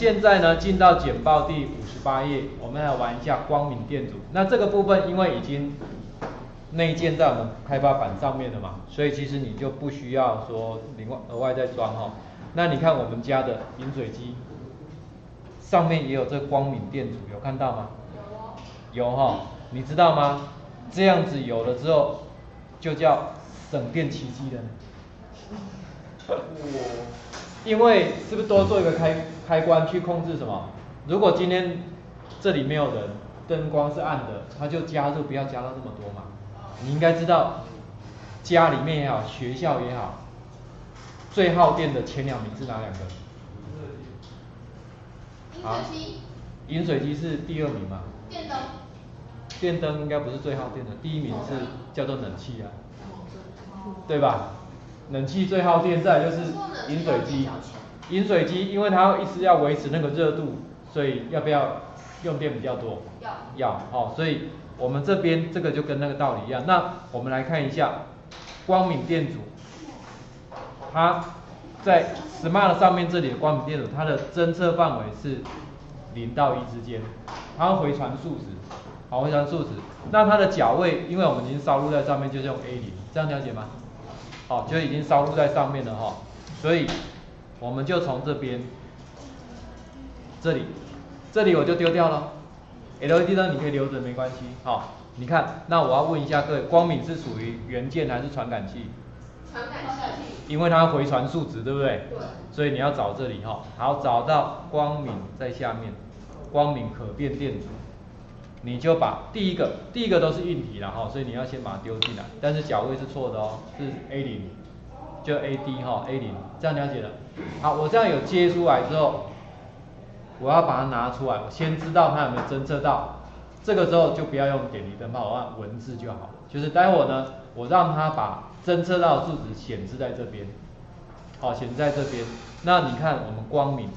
现在呢，进到简报第五十八页，我们来玩一下光敏电阻。那这个部分因为已经内建在我们开发板上面了嘛，所以其实你就不需要说另外额外再装哈。那你看我们家的饮水机上面也有这光敏电阻，有看到吗？有。有哈，你知道吗？这样子有了之后，就叫省电奇迹了。因为是不是多做一个开开关去控制什么？如果今天这里没有人，灯光是暗的，它就加热不要加到这么多嘛。你应该知道，家里面也好，学校也好，最耗电的前两名是哪两个？饮水机。饮水机是第二名嘛？电灯。电灯应该不是最耗电的，第一名是叫做冷气啊，对吧？冷气最耗电，再就是饮水机。饮水机因为它一直要维持那个热度，所以要不要用电比较多？要。要哦，所以我们这边这个就跟那个道理一样。那我们来看一下光敏电阻，它在 Smart 上面这里的光敏电阻，它的侦测范围是零到一之间，它回传数值。好，回传数值，那它的角位，因为我们已经烧录在上面，就是用 A 零，这样了解吗？好，就已经烧录在上面了哈，所以我们就从这边，这里，这里我就丢掉了，LED 灯你可以留着没关系，好，你看，那我要问一下各位，光敏是属于元件还是传感器？传感器。因为它回传数值，对不对？对。所以你要找这里哈，好，找到光敏在下面，光敏可变电阻。你就把第一个，第一个都是硬体了哈，所以你要先把它丢进来，但是脚位是错的哦，是 A 零，就 A D 哈 A 零，这样了解了。好，我这样有接出来之后，我要把它拿出来，我先知道它有没有侦测到，这个时候就不要用点离灯泡，我按文字就好，就是待会呢，我让它把侦测到的数值显示在这边，好，显示在这边。那你看我们光明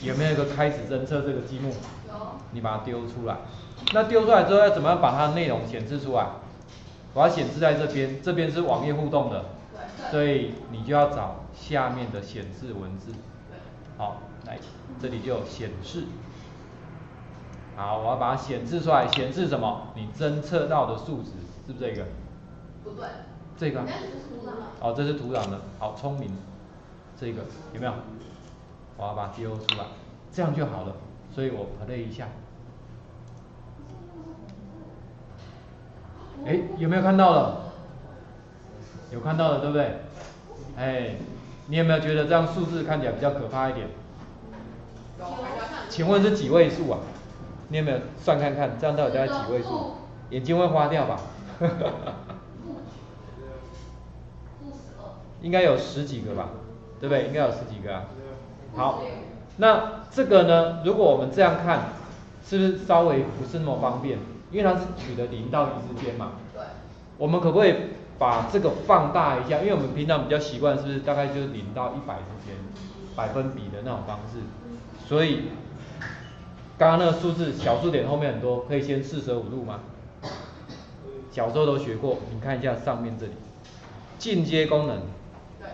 有没有一个开始侦测这个积木？你把它丢出来，那丢出来之后要怎么样把它的内容显示出来？我要显示在这边，这边是网页互动的，所以你就要找下面的显示文字。好，来这里就有显示。好，我要把它显示出来，显示什么？你侦测到的数值是不是这个？不对。这个。哦，这是土壤的，好聪明。这个有没有？我要把它丢出来，这样就好了。所以我 play 一下，哎，有没有看到了？有看到了，对不对？哎，你有没有觉得这样数字看起来比较可怕一点？请问是几位数啊？你有没有算看看，这样到底在几位数？眼睛会花掉吧？应该有十几个吧？对不对？应该有十几个啊。好。那这个呢？如果我们这样看，是不是稍微不是那么方便？因为它是取的零到一之间嘛。对。我们可不可以把这个放大一下？因为我们平常比较习惯，是不是大概就是零到一百之间，百分比的那种方式？所以，刚刚那个数字小数点后面很多，可以先四舍五入吗？小时候都学过，你看一下上面这里，进阶功能。对。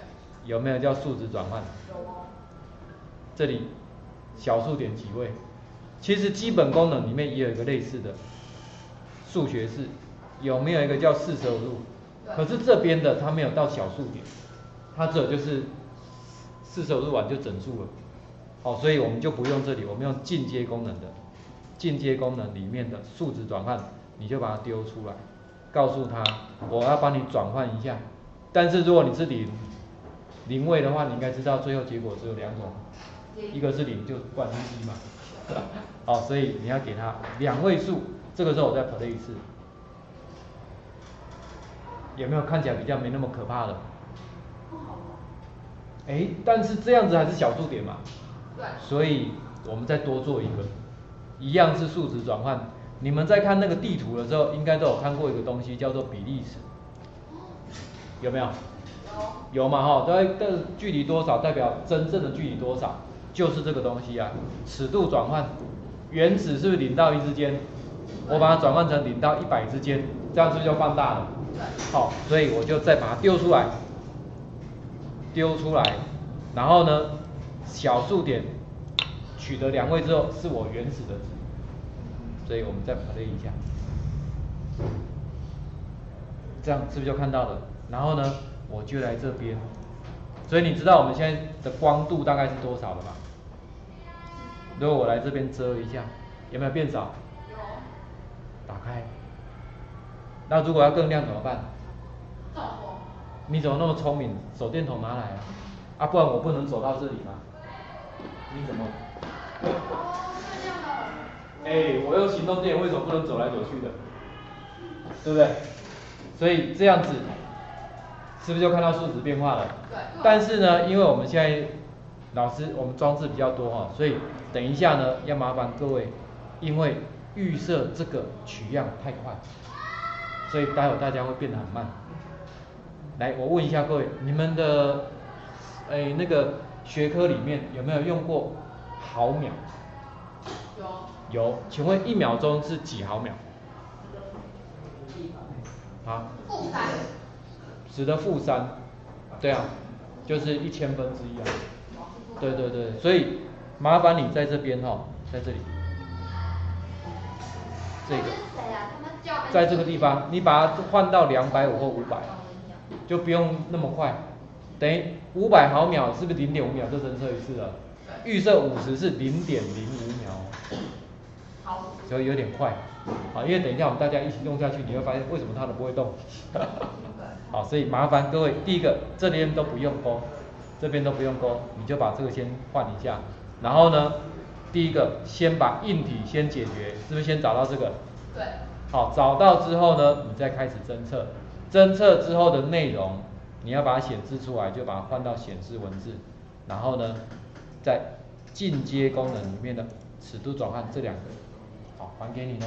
有没有叫数值转换？这里小数点几位？其实基本功能里面也有一个类似的数学式，有没有一个叫四舍五入？可是这边的它没有到小数点，它只有就是四舍五入完就整数了。好，所以我们就不用这里，我们用进阶功能的进阶功能里面的数值转换，你就把它丢出来，告诉他我要帮你转换一下。但是如果你是零零位的话，你应该知道最后结果只有两种。一个是零就关机嘛，好，所以你要给它两位数，这个时候我再 play 一次，有没有看起来比较没那么可怕的？不好哎，但是这样子还是小数点嘛，对，所以我们再多做一个，一样是数值转换。你们在看那个地图的时候，应该都有看过一个东西叫做比例尺，有没有？有。有嘛哈，这这距离多少代表真正的距离多少？就是这个东西啊，尺度转换，原子是不是零到一之间？我把它转换成零到一百之间，这样是不是就放大了？好，所以我就再把它丢出来，丢出来，然后呢，小数点取得两位之后是我原始的值，所以我们再 play 一下，这样是不是就看到了？然后呢，我就来这边，所以你知道我们现在的光度大概是多少了吗？如果我来这边遮一下，有没有变少？有。打开。那如果要更亮怎么办？照光。你怎么那么聪明？手电筒拿来啊！啊，不然我不能走到这里吗？你怎么？哦，太亮了。哎，我用行动电源为什么不能走来走去的？对不对？所以这样子，是不是就看到数值变化了？对。但是呢，因为我们现在老师我们装置比较多哈，所以等一下呢要麻烦各位，因为预设这个取样太快，所以待会大家会变得很慢。来，我问一下各位，你们的哎那个学科里面有没有用过毫秒？有。有，请问一秒钟是几毫秒？啊？负三。十的负三，对啊，就是一千分之一啊。对对对，所以麻烦你在这边哈，在这里，这个，在这个地方，你把它换到两百五或五百，就不用那么快。等于五百毫秒是不是零点五秒就侦测一次了？预设五十是零点零五秒。好。所以有点快，啊，因为等一下我们大家一起用下去，你会发现为什么它都不会动。好，所以麻烦各位，第一个这边都不用勾，这边都不用勾，你就把这个先换一下。然后呢，第一个先把硬体先解决，是不是先找到这个？对。好，找到之后呢，你再开始侦测，侦测之后的内容，你要把它显示出来，就把它换到显示文字。然后呢，在进阶功能里面的尺度转换这两个。好还给你呢。